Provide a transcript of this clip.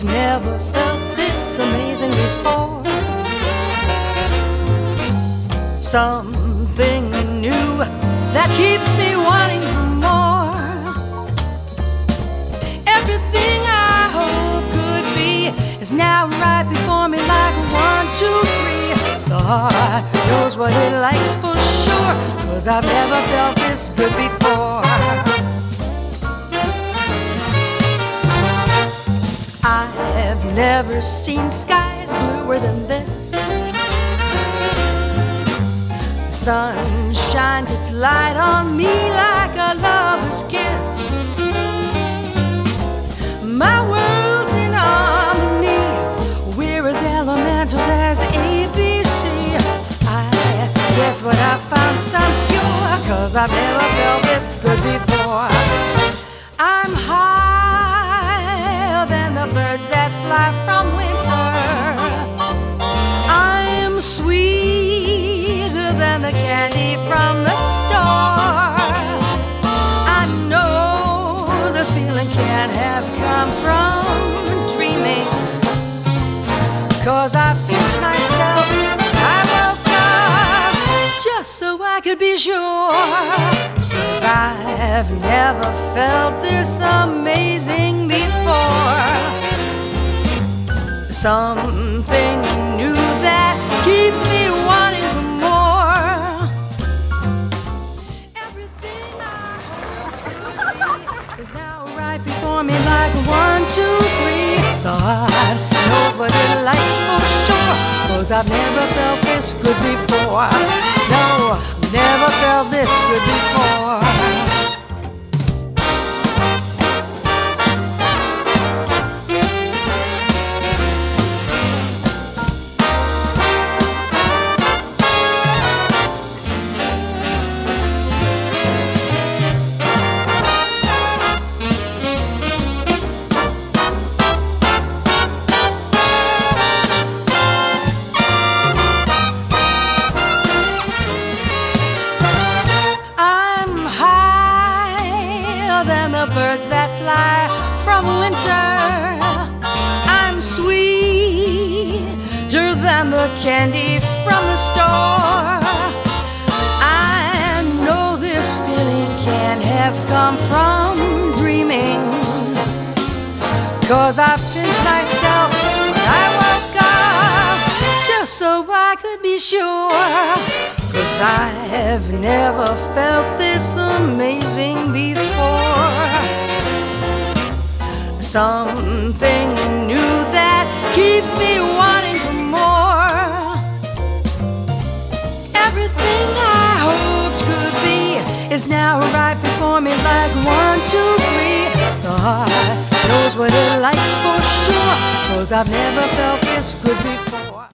I've never felt this amazing before. Something new that keeps me wanting for more. Everything I hope could be is now right before me, like one, two, three. The heart knows what it likes for sure, cause I've never felt this good before. Never seen skies bluer than this. The sun shines its light on me like a lover's kiss. My world's in harmony. We're as elemental as ABC. I guess what I found some cure, cause I've never felt this good before. I'm higher than the birds that fly from winter. I'm sweeter than the candy from the store. I know this feeling can't have come from dreaming. Cause I pinched myself, I woke up just so I could be sure. I've never felt this amazing Something new that keeps me wanting for more. Everything I is now right before me, like one, two, three. The heart knows what it likes for sure. Cause I've never felt this good before. No, never felt this good before. Than the birds that fly from winter. I'm sweeter than the candy from the store. I know this feeling can't have come from dreaming. Cause I pinched myself when I woke up just so I could be sure. Cause I've never felt this amazing before. Something new that keeps me wanting for more. Everything I hoped could be is now right before me, like one, two, three. The heart knows what it likes for sure. Cause I've never felt this good before.